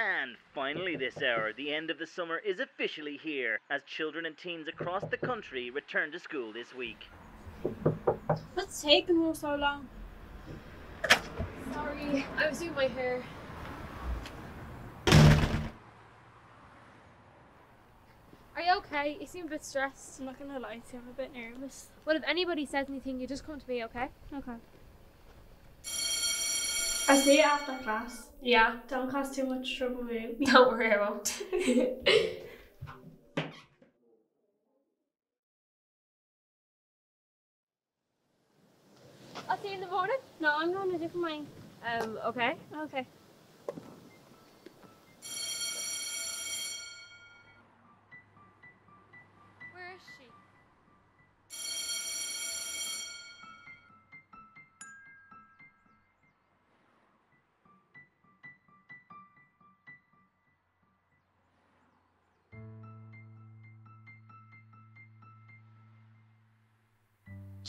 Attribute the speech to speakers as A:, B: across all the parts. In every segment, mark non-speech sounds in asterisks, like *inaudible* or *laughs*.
A: And finally, this hour, the end of the summer is officially here as children and teens across the country return to school this week.
B: What's taking her so long? Sorry, I was doing my hair. Are you okay? You seem a bit stressed.
C: I'm not gonna lie to you, I'm a bit nervous.
B: Well, if anybody says anything, you just come to me, okay?
C: Okay. I'll see you after class.
B: Yeah.
C: Don't cause too much trouble with *laughs* me.
B: Don't worry, I won't. I'll see you in the morning.
C: No, I'm going to different mine.
B: Um, okay.
C: Okay.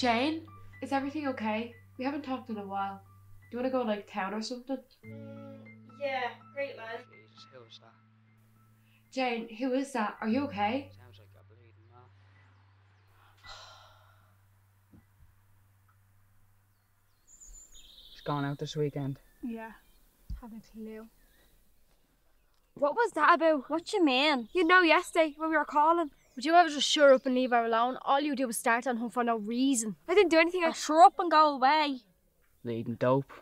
D: Jane, is everything okay? We haven't talked in a while. Do you want to go like town or something?
C: yeah, great lad.
E: Jesus, who is that?
D: Jane, who is that? Are you okay?
E: Sounds like a bleeding man. He's gone out this weekend.
C: Yeah. Haven't a clue.
B: What was that about?
C: What you mean?
B: You know yesterday when we were calling. Would you ever just shut up and leave her alone? All you do is start on her for no reason. I didn't do anything. I
C: I'll shut up and go away.
E: Leading dope.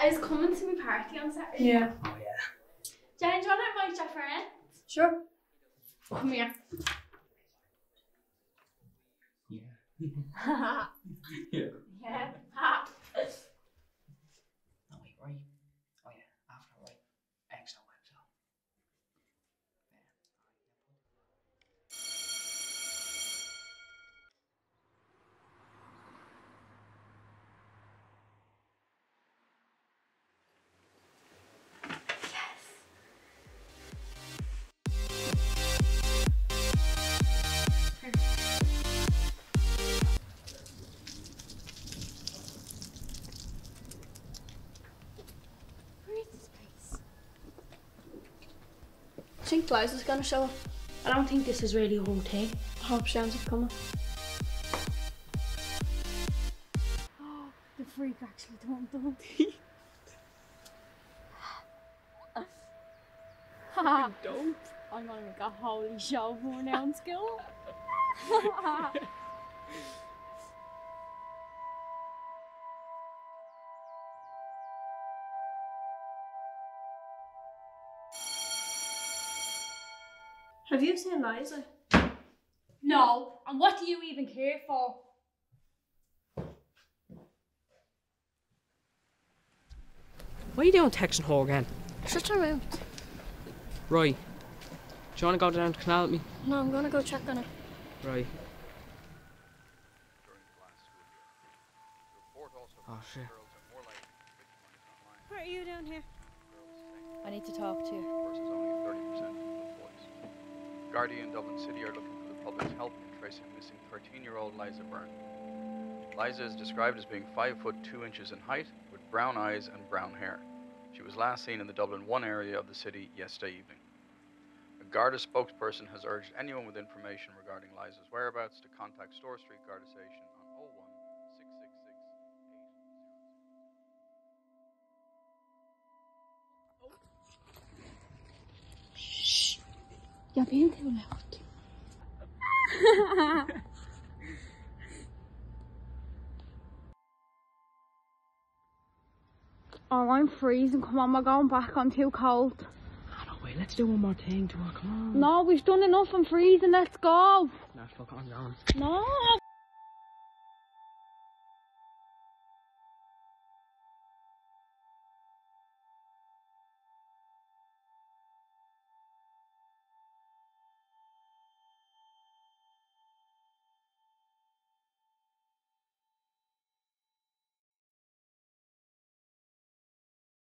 C: I was coming to my party on Saturday.
D: Yeah.
E: Oh yeah.
C: Jen, do you want to invite your friend?
D: Sure.
C: Come here. *laughs*
E: Yeah. yeah.
C: I think Liza's gonna show up.
F: I don't think this is really a whole.
C: I hope she ends up coming. *gasps*
F: The freak actually don't do *laughs* *laughs*
C: Dope.
F: I'm gonna make a holy show for her now in *laughs*
C: Have you seen Liza?
F: No, and what do you even care for?
E: What are you doing texting her again?
C: Shut her out.
E: Right. Do you want to go down to canal with me?
C: No, I'm gonna go check on her.
E: Right. Oh shit.
C: What are you down here?
F: I need to talk to you.
G: Guardian Dublin City are looking for the public's help in tracing missing 13-year-old Liza Byrne. Liza is described as being 5 foot 2 inches in height, with brown eyes and brown hair. She was last seen in the Dublin 1 area of the city yesterday evening. A Garda spokesperson has urged anyone with information regarding Liza's whereabouts to contact Store Street Garda Station
C: You're being too loud.
F: Oh, I'm freezing. Come on, we're going back. I'm too cold.
E: Oh, no, wait, let's do one more thing to her. Come on.
F: No, we've done enough. I'm freezing. Let's go.
E: Nah, fuck on, on.
F: No,